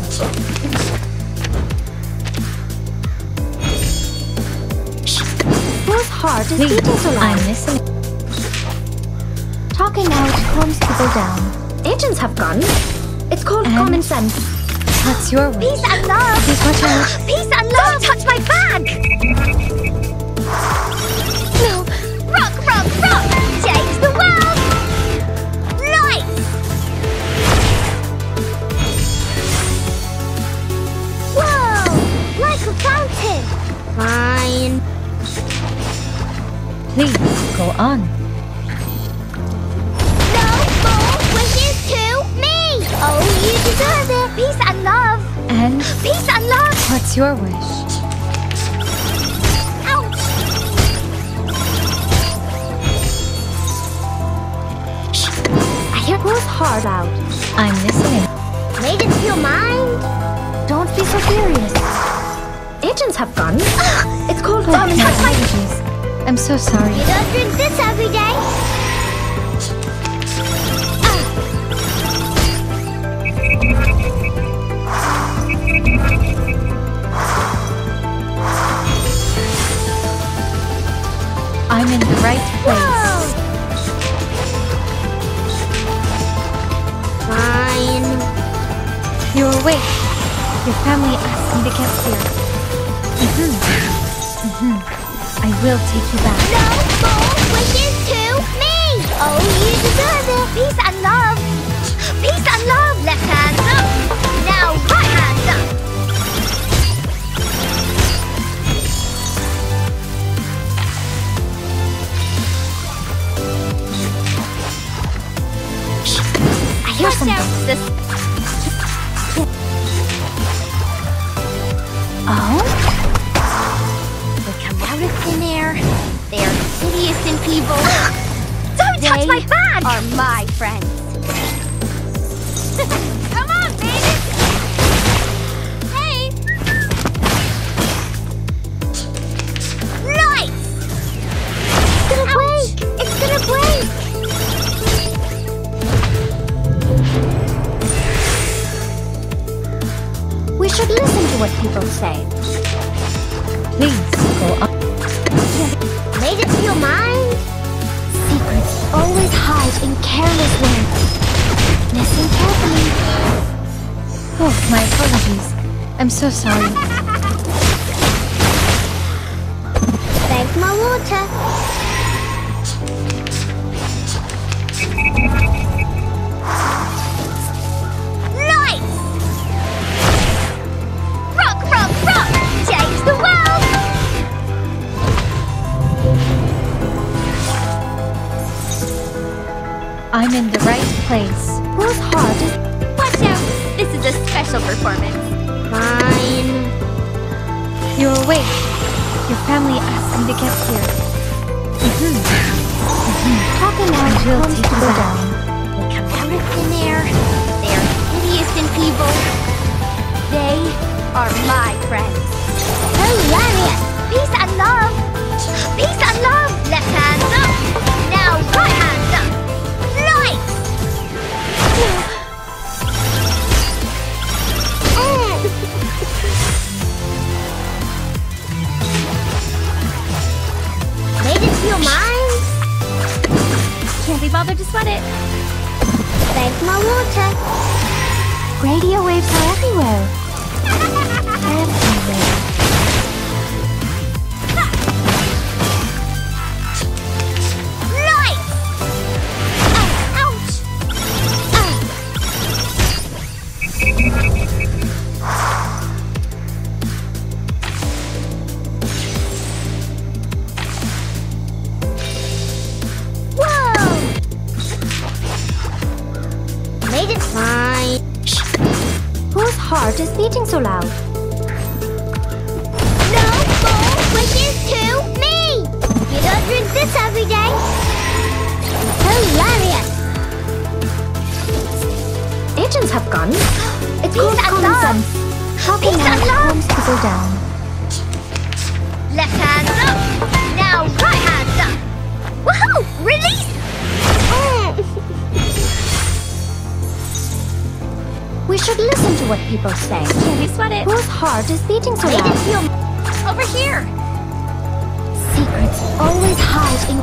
now. Whose heart is so I'm listening. Talking out calms people down. Agents have guns. It's called And- common sense. What's your wish? Peace and love. Please watch out. Peace and love. Don't touch my bag. Please, go on. No more wishes to me. Oh, you deserve it. Peace and love. And Peace and love. what's your wish? Ouch. I hear who's hard out. I'm listening. Made it feel mind. Don't be so furious. Agents have guns. it's called Oh, common my sense. apologies. I'm so sorry. You don't drink this every day. Ah. I'm in the right place. Whoa! Fine. You're awake. Your family asked me to get here. I will take you back. No more wishes to me. Oh, you deserve it. Peace and love. Peace and love. Left hand up. Now right hand up. I hear something. Oh? They are hideous and evil. Don't touch my bag! are my friends. Come on, baby! Hey! Lights! It's gonna break! It's gonna break! We should listen to what people say. Please, go on. Feel? Secrets always hide in careless words. Listen carefully. Oh, my apologies. I'm so sorry. In the right place. Whose heart is Watch out! This is a special performance. mine? You're awake. Your family asked me to get here. Mm-hmm. Talking out will calms take you people back. down. They come out of thin air. They are hideous and evil. They are my friends. Hilarious! Peace and love! Peace and Bothered to sweat it. Thanks, my water. Radio waves are everywhere. Heart is beating so loud? No more wishes to me! You don't drink this every day. Hilarious! Agents have guns. It's Peace called common love. sense. Talking Peace out and love. calms people down. Left hand up. Now right hand up. Woohoo! Release! We should listen to what people say. Can't we sweat it? Whose heart is beating so Make loud? Over here! Secrets always hide in